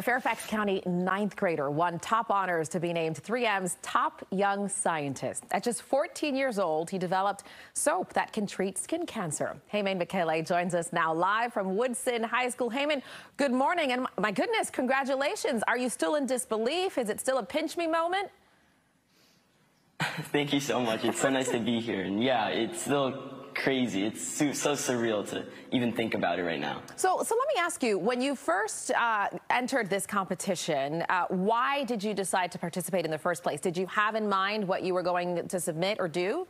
A Fairfax County ninth grader won top honors to be named 3M's top young scientist. At just 14 years old, he developed soap that can treat skin cancer. Heman Bekele joins us now live from Woodson High School. Heman, good morning. And my goodness, congratulations. Are you still in disbelief? Is it still a pinch me moment? Thank you so much. It's so nice to be here. And yeah, it's still crazy. It's so, so, surreal to even think about it right now. So, so let me ask you: When you first uh, entered this competition, uh, why did you decide to participate in the first place? Did you have in mind what you were going to submit or do?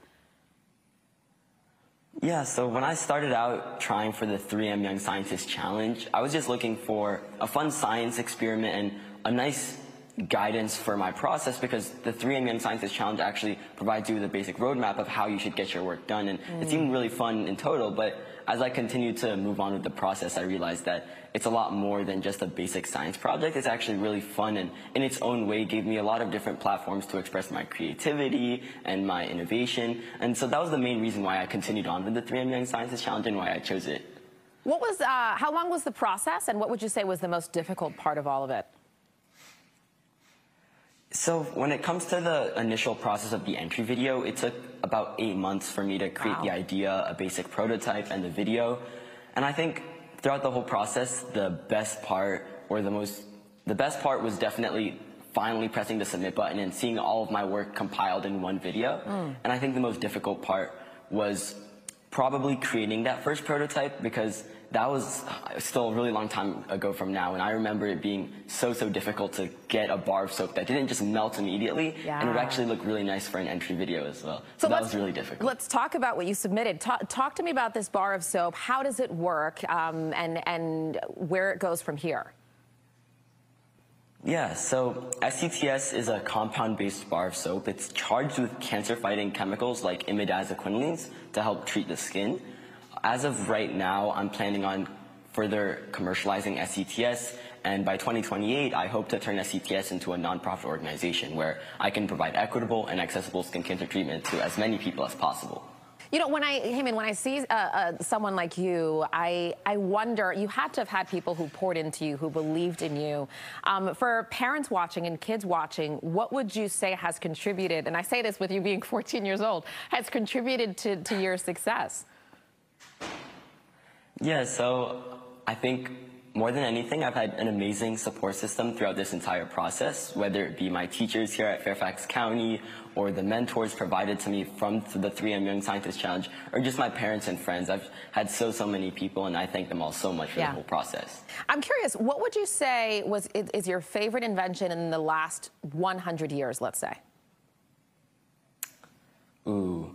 Yeah, so when I started out trying for the 3M Young Scientist Challenge, I was just looking for a fun science experiment and a nice guidance for my process because the 3M Young Scientist Challenge actually provides you with a basic roadmap of how you should get your work done. And mm. it seemed really fun in total, but as I continued to move on with the process, I realized that it's a lot more than just a basic science project. It's actually really fun and in its own way gave me a lot of different platforms to express my creativity and my innovation. And so that was the main reason why I continued on with the 3M Young Scientist Challenge and why I chose it. What was, uh, how long was the process and what would you say was the most difficult part of all of it? So when it comes to the initial process of the entry video, it took about eight months for me to create wow. the idea, a basic prototype, and the video. And I think throughout the whole process, the best part, or the most, the best part was definitely finally pressing the submit button and seeing all of my work compiled in one video. Mm. And I think the most difficult part was probably creating that first prototype because that was still a really long time ago from now. And I remember it being so, so difficult to get a bar of soap that didn't just melt immediately. Yeah. And it would actually look really nice for an entry video as well. So, so that was really difficult. Let's talk about what you submitted. Talk, talk to me about this bar of soap. How does it work um, and, and where it goes from here? Yeah, so SCTS is a compound-based bar of soap. It's charged with cancer-fighting chemicals like imidazoquinolines to help treat the skin. As of right now, I'm planning on further commercializing SCTS, and by 2028, I hope to turn SCTS into a nonprofit organization where I can provide equitable and accessible skin cancer treatment to as many people as possible. You know, when I, Heman, when I see uh, uh, someone like you, I, I wonder, you had to have had people who poured into you, who believed in you. Um, for parents watching and kids watching, what would you say has contributed, and I say this with you being 14 years old, has contributed to, to your success? Yeah, so I think more than anything, I've had an amazing support system throughout this entire process, whether it be my teachers here at Fairfax County or the mentors provided to me from the 3M Young Scientist Challenge or just my parents and friends. I've had so, so many people and I thank them all so much for yeah. the whole process. I'm curious, what would you say was is your favorite invention in the last 100 years, let's say? Ooh,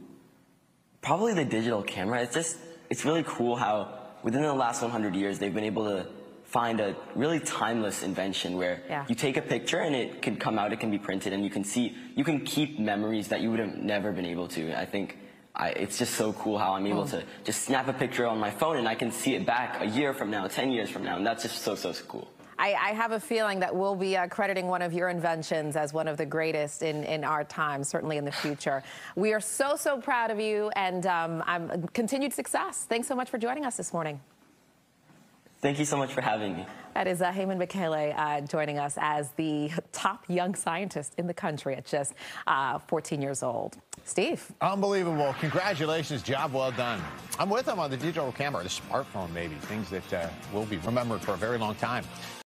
probably the digital camera. It's just, it's really cool how within the last 100 years they've been able to find a really timeless invention where yeah. you take a picture and it can come out, it can be printed, and you can see, you can keep memories that you would have never been able to. I think I, it's just so cool how I'm able oh. to just snap a picture on my phone and I can see it back a year from now, 10 years from now, and that's just so, so cool. I, I, have a feeling that we'll be uh, crediting one of your inventions as one of the greatest in, in our time, certainly in the future. We are so, so proud of you and um, continued success. Thanks so much for joining us this morning. Thank you so much for having me. That is uh, Heman Bekele uh, joining us as the top young scientist in the country at just uh, 14 years old. Steve. Unbelievable. Congratulations. Job well done. I'm with him on the digital camera, the smartphone, maybe, things that uh, will be remembered for a very long time.